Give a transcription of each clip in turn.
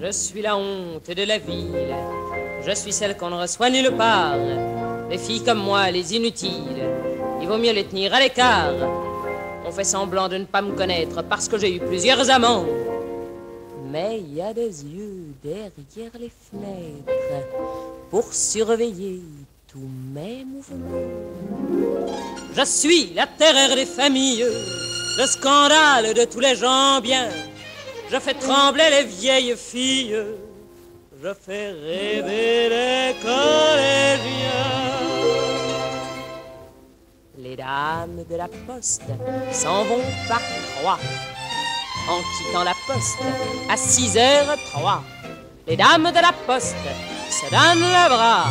Je suis la honte de la ville. Je suis celle qu'on ne reçoit nulle part. Les filles comme moi, les inutiles, il vaut mieux les tenir à l'écart. On fait semblant de ne pas me connaître parce que j'ai eu plusieurs amants. Mais il y a des yeux derrière les fenêtres pour surveiller tous mes mouvements. Je suis la terreur des familles, le scandale de tous les gens bien. Je fais trembler les vieilles filles, je fais rêver les collégiens. Les dames de la poste s'en vont par trois en quittant la poste à 6h03. Les dames de la poste se donnent le bras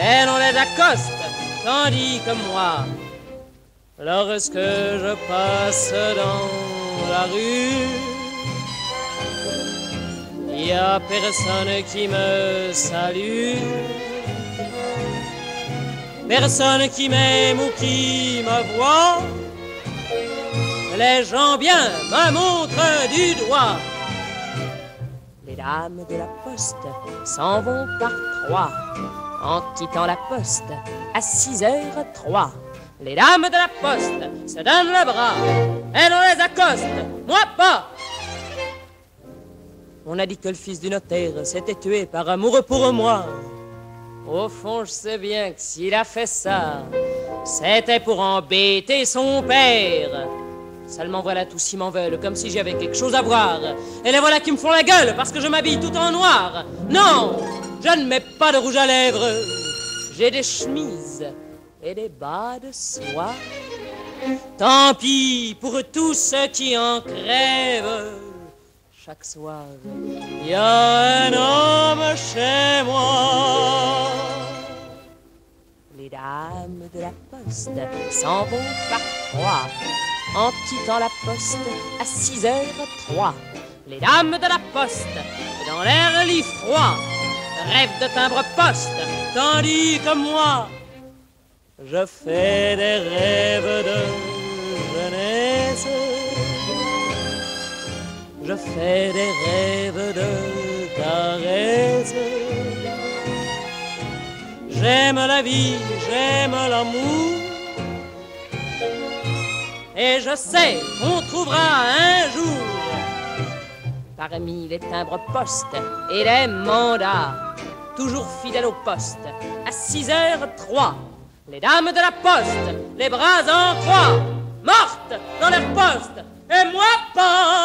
et on les accoste, tandis que moi, lorsque je passe dans la rue, il n'y a personne qui me salue. Personne qui m'aime ou qui me voit. Les gens bien me montrent du doigt. Les dames de la poste s'en vont par trois en quittant la poste à 6h03. Les dames de la poste se donnent le bras et on les accoste, moi pas. On a dit que le fils du notaire s'était tué par amour pour moi. Au fond, je sais bien que s'il a fait ça, c'était pour embêter son père. Seulement voilà, tous s'y m'en veulent, comme si j'avais quelque chose à voir. Et les voilà qui me font la gueule parce que je m'habille tout en noir. Non, je ne mets pas de rouge à lèvres. J'ai des chemises et des bas de soie. Tant pis pour tous ceux qui en crèvent. Chaque soir, il y a un homme chez moi. Les dames de la poste s'en vont par trois en quittant la poste à 6h03. Les dames de la poste, dans l'air lit froid, rêvent de timbre poste, tandis que moi, je fais des rêves de jeunesse. Je fais des rêves de caresses. J'aime la vie, j'aime l'amour. Et je sais qu'on trouvera un jour parmi les timbres postes et les mandats, toujours fidèles au poste, à 6h03, les dames de la poste, les bras en croix, mortes dans leur poste, et moi pas